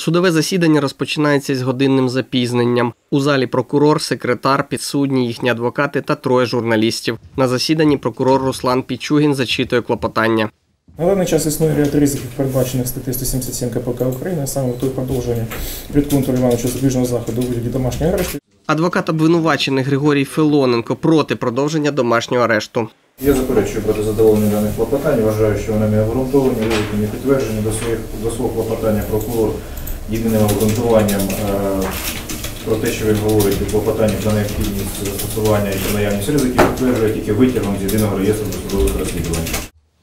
Судове засідання розпочинається з годинним запізненням. У залі прокурор, секретар, підсудні, їхні адвокати та троє журналістів. На засіданні прокурор Руслан Пічугін зачитує клопотання. На даний час існує ряд ризиків, передбачених статтею 177 КПК України, саме метою продовження підпункту Івановича запобіжного заходу у вигляді домашнього арешту. Адвокат обвинувачених Григорій Филоненко проти продовження домашнього арешту. Я заперечую проти задоволення даних клопотань, вважаю, що вони не обґрунтовані, вилучені підтверджені до своїх до свого клопотання прокурор єдиним обґрунтуванням е, про те, що він говорить у клопотанні про необхідність застосування і про наявність ризиків, підтверджує тільки витягом з єдиного реєстру досудових розслідувань.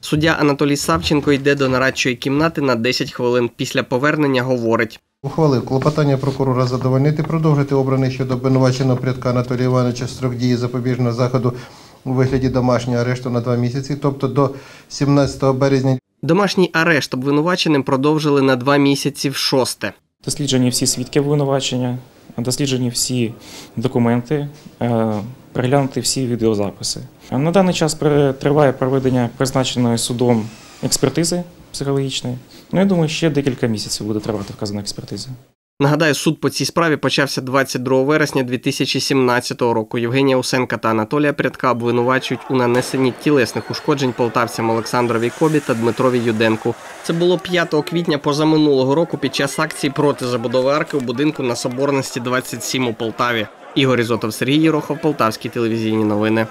Суддя Анатолій Савченко йде до нарадчої кімнати на 10 хвилин. Після повернення говорить. Ухвалив клопотання прокурора задовольнити, продовжити обраний щодо обвинуваченого Прядка Анатолія Івановича строк дії запобіжного заходу у вигляді домашнього арешту на два місяці, тобто до 17 березня Домашній арешт обвинуваченим продовжили на два місяці в шосте. Досліджені всі свідки обвинувачення, досліджені всі документи, е, переглянути всі відеозаписи. На даний час триває проведення призначеної судом експертизи психологічної. Ну, я думаю, ще декілька місяців буде тривати вказана експертиза. Нагадаю, суд по цій справі почався 22 вересня 2017 року. Євгенія Усенка та Анатолія Прядка обвинувачують у нанесенні тілесних ушкоджень полтавцям Олександрові Кобі та Дмитрові Юденку. Це було 5 квітня позаминулого року під час акції проти забудови арки у будинку на Соборності 27 у Полтаві. Ігор Ізотов, Сергій Єрохов, Полтавські телевізійні новини.